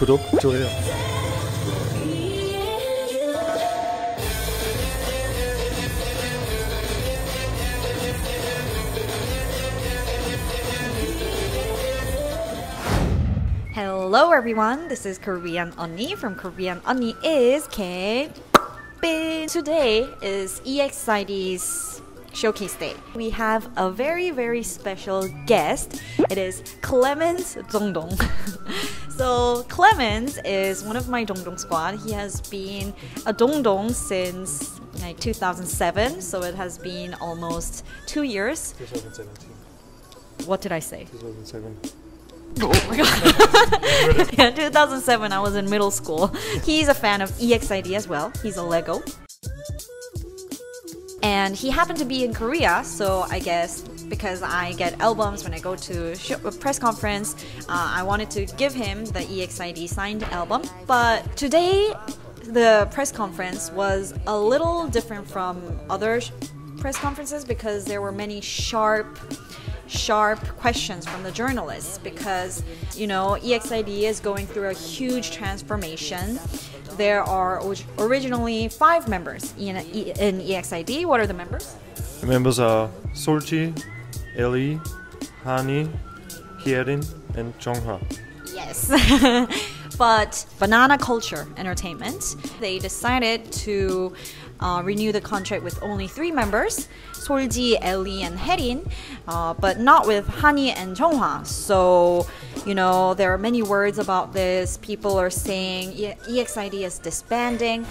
구독, 좋아요. Hello everyone, this is Korean Unnie from Korean Unnie is Kim. Today is EXID's Showcase Day. We have a very, very special guest. It is Clemens Zongdong. so Clemens is one of my Dongdong squad. He has been a Dongdong since like 2007, so it has been almost two years. 2017. What did I say? 2007. Oh my god. yeah, 2007, I was in middle school. He's a fan of EXID as well. He's a LEGGO. And he happened to be in Korea, so I guess because I get albums when I go to a press conference, uh, I wanted to give him the EXID signed album. But today, the press conference was a little different from other press conferences because there were many sharp sharp questions from the journalists because you know EXID is going through a huge transformation. There are originally five members in, in EXID. What are the members? The members are Solji, Ellie, Hani, Hyerin, and Junghwa. Yes. but Banana Culture Entertainment, they decided to uh, renew the contract with only three members, Solji, Ellie, and Hyerin, uh, but not with Hani and Junghwa. So, you know, there are many words about this. People are saying e EXID is disbanding.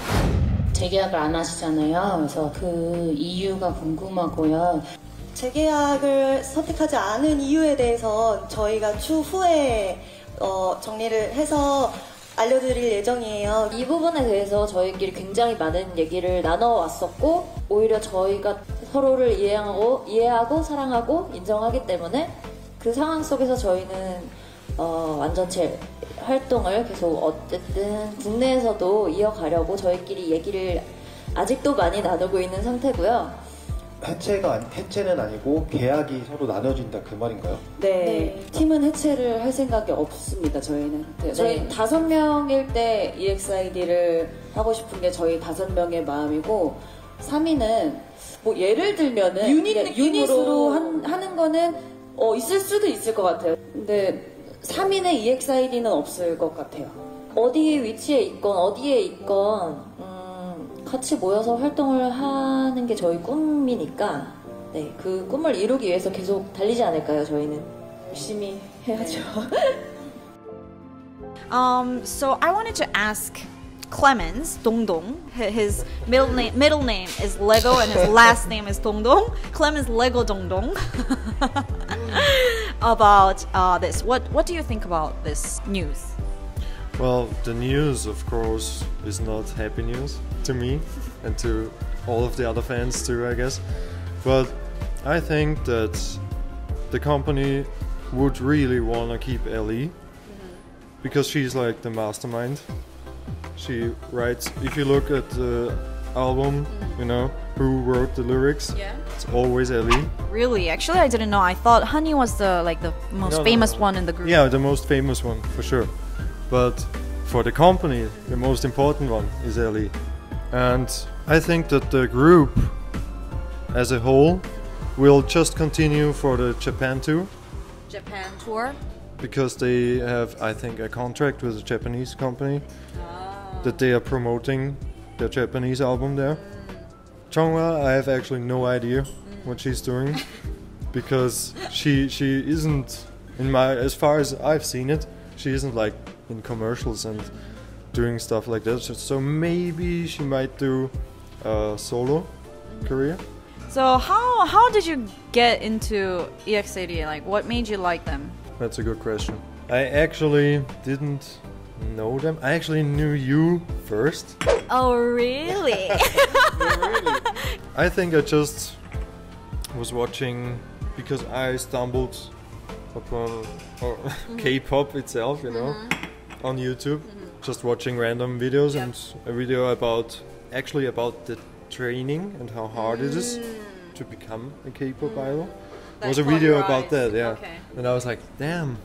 재계약을 안 하시잖아요. 그래서 그 이유가 궁금하고요. 재계약을 선택하지 않은 이유에 대해서 저희가 추후에 어, 정리를 해서 알려드릴 예정이에요. 이 부분에 대해서 저희끼리 굉장히 많은 얘기를 나눠왔었고 오히려 저희가 서로를 이해하고 이해하고 사랑하고 인정하기 때문에 그 상황 속에서 저희는 어, 완전체 활동을 계속 어쨌든 국내에서도 이어가려고 저희끼리 얘기를 아직도 많이 나누고 있는 상태고요. 해체가 해체는 아니고 계약이 서로 나눠진다 그 말인가요? 네, 팀은 해체를 할 생각이 없습니다. 저희는 네, 저희 다섯 명일 때 EXID를 하고 싶은 게 저희 다섯 명의 마음이고 3위는 뭐 예를 들면은 유닛 느낌으로. 유닛으로 한- 하는 거는 어, 있을 수도 있을 것 같아요. 근데 3위는 EXID는 없을 것 같아요. 어디에 위치해 있건 어디에 있건 음, 같이 모여서 활동을 하는 게 저희 꿈이니까 네, 그 꿈을 이루기 위해서 계속 달리지 않을까요? 저희는 열심히 해야죠. Um, so I wanted to ask Clemens Dongdong. Hi- His middle name middle name is Lego and his last name is Dongdong. Clemens Lego Dongdong. about uh, this. What what do you think about this news? Well, the news, of course, is not happy news to me and to all of the other fans too, I guess. But I think that the company would really want to keep Ellie mm-hmm. because she's like the mastermind. She writes, if you look at the album, you know, who wrote the lyrics, Yeah. it's always Ellie. Really? Actually, I didn't know. I thought Hani was the like the most No, no, famous no. one in the group. Yeah, the most famous one for sure. But for the company, the most important one is Ellie. And I think that the group as a whole will just continue for the Japan tour Japan tour. because they have, I think, a contract with a Japanese company ah. that they are promoting their Japanese album there. Mm. Junghwa, I have actually no idea mm. what she's doing because she she isn't in my as far as I've seen it, she isn't like in commercials and doing stuff like that. So, maybe she might do a solo career. So how how did you get into EXID? Like, what made you like them? That's a good question. I actually didn't know them. I actually knew you first. Oh, really? I think I just was watching because I stumbled upon or uh, mm-hmm. K-pop itself, you know, mm-hmm. On YouTube, just watching random videos and a video about actually about the training and how hard it is to become a K-pop idol. It was a video about that, yeah. Okay. And I was like, damn,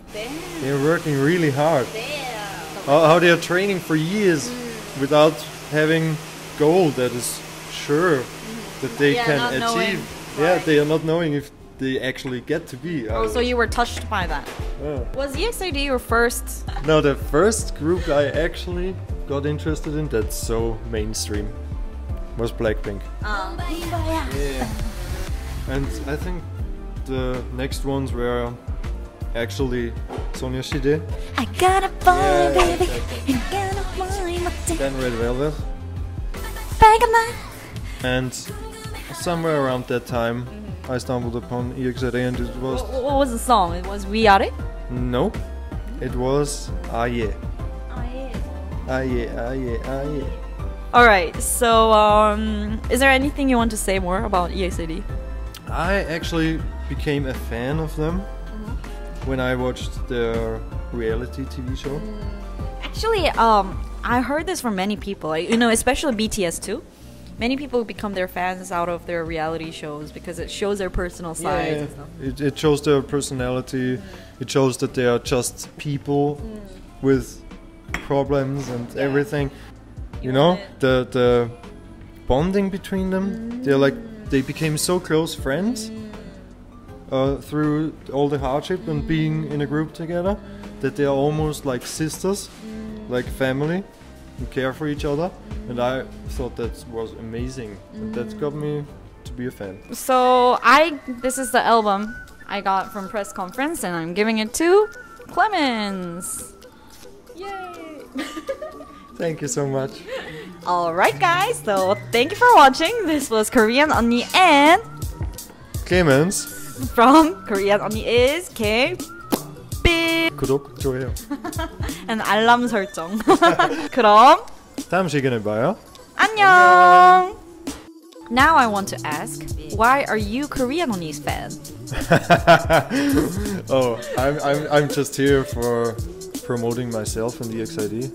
they're working really hard. Damn. how, how they are training for years without having goal that is sure that they Yeah, can achieve. knowing. Yeah, they are not knowing if they actually get to be. Uh, oh, so you were touched by that. Yeah. Was EXID your first? No, the first group I actually got interested in that's so mainstream was Blackpink. Ah. Yeah. And I think the next ones were actually Sonyeo Sidae, I gotta find Yeah, baby, exactly. I gotta find what's in then Red Velvet, bag of mine. and somewhere around that time I stumbled upon EXID and it was What, what was the song? It was We Are It. no, it was Yeah, Yeah, Ah Yeah, Ah Yeah. All right. So, um, is there anything you want to say more about EXID? I actually became a fan of them when I watched their reality TV show. Actually, um, I heard this from many people. You know, especially BTS too. Many people become their fans out of their reality shows because it shows their personal side. and stuff. It, it shows their personality. It shows that they are just people mm. with problems and everything. You, know, the the bonding between them. They're like mm. they became so close friends mm. uh, through all the hardship and being in a group together that they are almost like sisters, like family, and care for each other. And I thought that was amazing. And that mm. got me to be a fan. So I this is the album I got from press conference and I'm giving it to Clemens. Yay! Thank you so much. Alright guys, so thank you for watching. This was Korean Unnie and Clemens, from Korean Unnie is K 삐 구독, 좋아요. and 알람 설정. 그럼 다음 시간에 봐요. 안녕. Now I want to ask, why are you Korean on these fan? oh, I'm, I'm, I'm just here for promoting myself in the EXID.